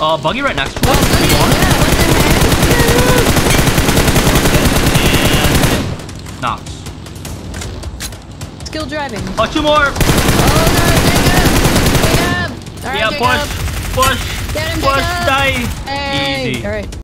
Uh, buggy right next to Oh, us. yeah, Be on it. And knocks. Skill driving. Oh, two more. Oh no, Jacob! Jacob! Alright, yeah, Jacob. push, push, Get him, push, Jacob. die. Hey. Easy. Alright.